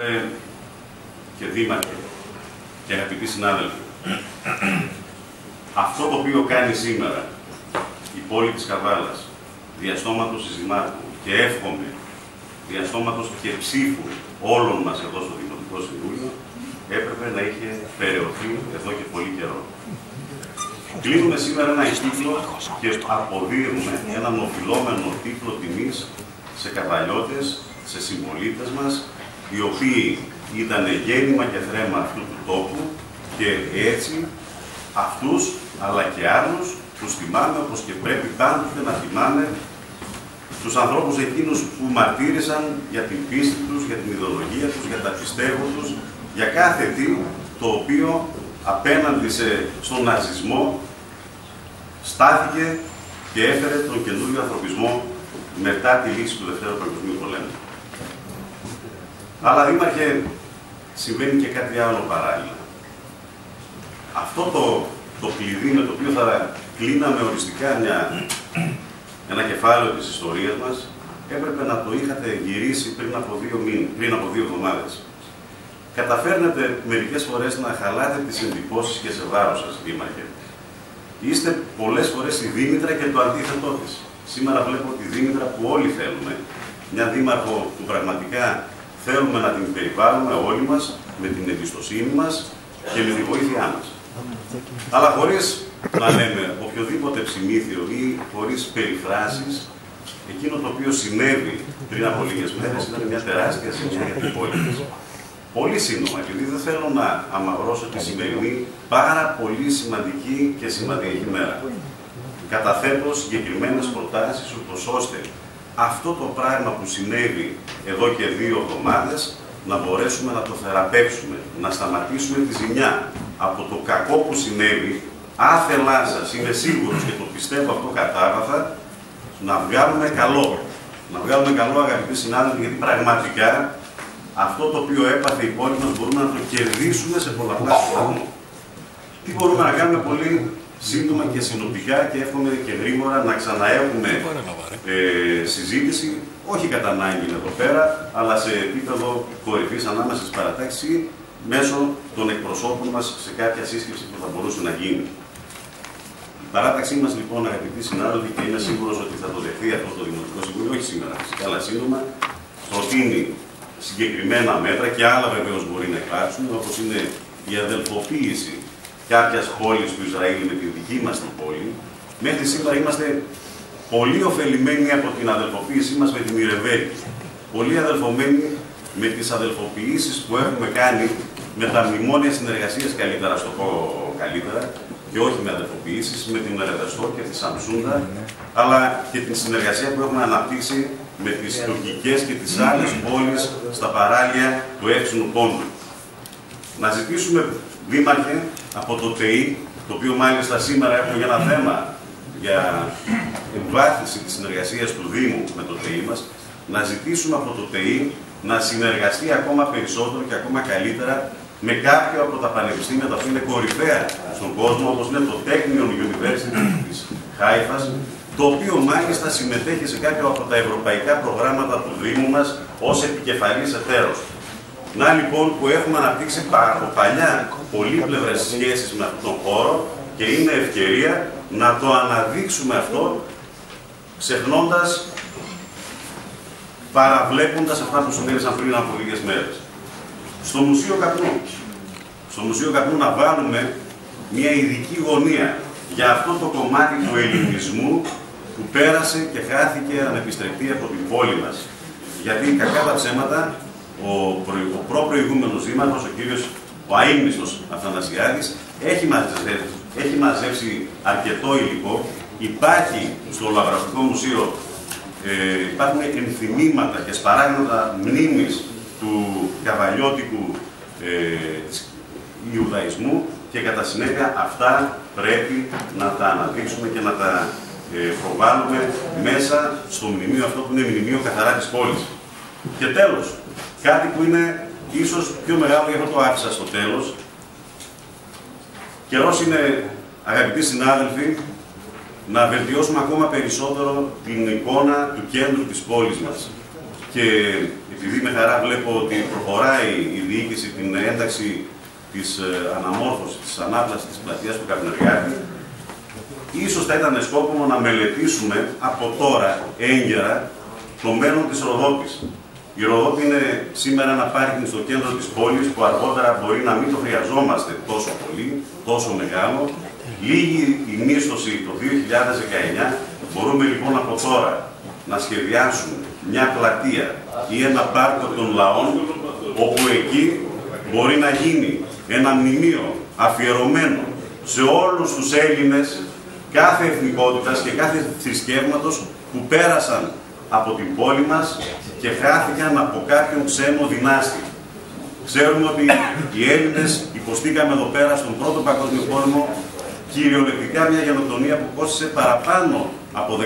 Ε, και δήμαρχε και αγαπητοί συνάδελφοι, αυτό το οποίο κάνει σήμερα η πόλη της Καβάλας, διαστόματος της Δημάρχου και εύχομαι διαστόματος και ψήφου όλων μας εδώ στο Δημοτικό Συμβούλιο, έπρεπε να είχε περαιωθεί εδώ και πολύ καιρό. Κλείνουμε σήμερα ένα κύκλο και αποδίδουμε έναν οφειλόμενο τίτλο τιμής σε καβαλιώτες, σε συμπολίτες μας, οι οποίοι ήταν γέννημα και θρέμα αυτού του τόπου και έτσι αυτούς αλλά και άλλους τους θυμάμαι όπως και πρέπει πάντοτε να θυμάμαι τους ανθρώπους εκείνους που μαρτύρησαν για την πίστη τους, για την ιδεολογία τους, για τα πιστεύω τους, για κάθε τι το οποίο απέναντι σε, στον ναζισμό στάθηκε και έφερε τον καινούριο ανθρωπισμό μετά τη λύση του Δευτέρου Παγκοσμίου Πολέμου. Αλλά, Δήμαρχε, συμβαίνει και κάτι άλλο παράλληλα. Αυτό το, το κλειδί με το οποίο θα κλείναμε οριστικά μια, ένα κεφάλαιο της ιστορίας μας, έπρεπε να το είχατε γυρίσει πριν από δύο μήνες, πριν από δύο εβδομάδες. Καταφέρνετε μερικές φορές να χαλάτε τις εντυπώσεις και σε βάρος σας, Δήμαρχε. Είστε πολλές φορές η Δήμητρα και το αντίθετό της. Σήμερα βλέπω τη Δήμητρα που όλοι θέλουμε. Μια Δήμαρχο που πραγματικά θέλουμε να την περιβάλλουμε όλοι μας με την εμπιστοσύνη μας και με τη βοήθειά μας. Αλλά χωρίς να λέμε οποιοδήποτε ψημίθιο ή χωρίς περιφράσεις, εκείνο το οποίο συνέβη πριν από λίγες μέρες ήταν μια τεράστια ζημιά για την πόλη μας. Πολύ σύντομα, επειδή δεν θέλω να αμαυρώσω τη σημερινή πάρα πολύ σημαντική και σημαντική μέρα. Καταθέτω συγκεκριμένες προτάσεις, ούτως ώστε αυτό το πράγμα που συνέβη εδώ και δύο εβδομάδες να μπορέσουμε να το θεραπεύσουμε, να σταματήσουμε τη ζημιά από το κακό που συνέβη, άθελά σας, είμαι σίγουρος και το πιστεύω αυτό κατάβαθα, να βγάλουμε καλό. Να βγάλουμε καλό, αγαπητοί συνάδελφοι, γιατί πραγματικά αυτό το οποίο έπαθε η πόλη μας μπορούμε να το κερδίσουμε σε πολλαπλάσιο βαθμό. Τι μπορούμε να κάνουμε πολύ; Σύντομα και συνοπτικά και εύχομαι και γρήγορα να ξαναέχουμε ε, συζήτηση, όχι κατά ανάγκη εδώ πέρα, αλλά σε επίπεδο κορυφής ανάμεσα στις παρατάξεις μέσω των εκπροσώπων μας σε κάποια σύσκεψη που θα μπορούσε να γίνει. Η παράταξή μας λοιπόν, αγαπητοί συνάδελφοι, και είμαι σίγουρος ότι θα το δεχθεί αυτό το Δημοτικό Συμβούλιο, όχι σήμερα φυσικά, αλλά σύντομα, προτείνει συγκεκριμένα μέτρα και άλλα βεβαίως μπορεί να υπάρξουν, όπως είναι η αδελφοποίηση κάποιας πόλης του Ισραήλ με τη δική μας την πόλη. Μέχρι σήμερα είμαστε πολύ ωφελημένοι από την αδελφοποίησή μας με την Ιρεβέρη. Πολύ αδελφωμένοι με τις αδελφοποιήσεις που έχουμε κάνει με τα μνημόνια συνεργασίας, καλύτερα στο πω καλύτερα, και όχι με αδελφοποιήσεις, με την Ερεδεστό και τη Σαμσούντα, αλλά και την συνεργασία που έχουμε αναπτύξει με τις τουρκικές και τις άλλες πόλεις στα παράλια του έξινου πόντου. Να ζητήσουμε, Δήμαρχε, από το ΤΕΗ, το οποίο μάλιστα σήμερα έχουμε για ένα θέμα για εμβάθυνση της συνεργασίας του Δήμου με το ΤΕΗ μας, να ζητήσουμε από το ΤΕΗ να συνεργαστεί ακόμα περισσότερο και ακόμα καλύτερα με κάποιο από τα πανεπιστήμια τα οποία είναι κορυφαία στον κόσμο, όπως είναι το Technion University της Χάιφας, το οποίο μάλιστα συμμετέχει σε κάποιο από τα ευρωπαϊκά προγράμματα του Δήμου μας ως επικεφαλής εταίρος. Να λοιπόν που έχουμε αναπτύξει από παλιά πολύπλευρες σχέσεις με αυτόν τον χώρο και είναι ευκαιρία να το αναδείξουμε αυτό ξεχνώντας, παραβλέποντας αυτά που συνέβησαν πριν από λίγες μέρες. Στο Μουσείο Καπνού. Στο Μουσείο Καπνού να βάλουμε μια ειδική γωνία για αυτό το κομμάτι του ελληνισμού που πέρασε και χάθηκε ανεπιστρεπτή από την πόλη μας. Γιατί κακά τα ψέματα, ο, προ, ο προ-προηγούμενος δήμαρχος, ο κύριος ο αείμνηστος Αθανασιάδης, έχει μαζεύσει, έχει μαζεύσει αρκετό υλικό. Υπάρχει στο Λαβραφικό Μουσείο, ε, υπάρχουν ενθυμήματα και σπαράγματα μνήμης του καβαλιώτικου ε, Ιουδαϊσμού και κατά συνέπεια αυτά πρέπει να τα αναδείξουμε και να τα ε, προβάλλουμε μέσα στο μνημείο αυτό που είναι μνημείο καθαρά της πόλης. Και τέλος, κάτι που είναι ίσως πιο μεγάλο, γι' αυτό το άφησα στο τέλος. Καιρός είναι, αγαπητοί συνάδελφοι, να βελτιώσουμε ακόμα περισσότερο την εικόνα του κέντρου της πόλης μας. και επειδή με χαρά βλέπω ότι προχωράει η διοίκηση την ένταξη της ε, αναμόρφωσης, της ανάπλασης της πλατείας του Καπνεριάτη, ίσως θα ήταν σκόπιμο να μελετήσουμε από τώρα έγκαιρα το μέλλον της Ροδόπης. Η Ροδόπη είναι σήμερα ένα πάρκινγκ στο κέντρο της πόλης που αργότερα μπορεί να μην το χρειαζόμαστε τόσο πολύ, τόσο μεγάλο. Λίγη η μίσθωση το 2019, μπορούμε λοιπόν από τώρα να σχεδιάσουμε μια πλατεία ή ένα πάρκο των λαών, όπου εκεί μπορεί να γίνει ένα μνημείο αφιερωμένο σε όλους τους Έλληνες κάθε εθνικότητας και κάθε θρησκεύματος που πέρασαν από την πόλη μας και χάθηκαν από κάποιον ξένο δυνάστη. Ξέρουμε ότι οι Έλληνες υποστήκαμε εδώ πέρα στον Πρώτο Παγκόσμιο Πόλεμο κυριολεκτικά μια γενοκτονία που κόστησε παραπάνω από 15.000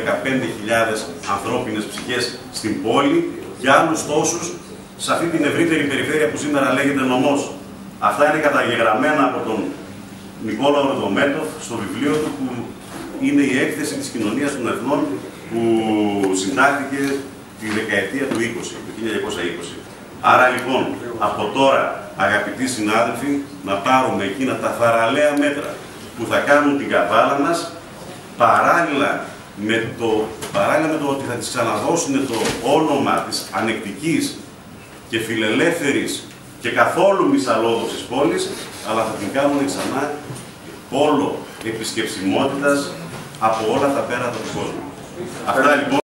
ανθρώπινες ψυχές στην πόλη και άλλους τόσους σε αυτή την ευρύτερη περιφέρεια που σήμερα λέγεται νομός. Αυτά είναι καταγεγραμμένα από τον Νικόλα Ροδομέτοφ στο βιβλίο του που είναι η έκθεση της κοινωνίας των εθνών που συντάχθηκε τη δεκαετία του 20, του 1920. Άρα λοιπόν, από τώρα, αγαπητοί συνάδελφοι, να πάρουμε εκείνα τα θαραλέα μέτρα που θα κάνουν την καβάλα μας παράλληλα με το, παράλληλα με το ότι θα της ξαναδώσουν το όνομα της ανεκτικής και φιλελεύθερης και καθόλου μισαλόδοξης πόλης, αλλά θα την κάνουν ξανά πόλο επισκεψιμότητας από όλα τα πέρατα του κόσμου. Αυτά λοιπόν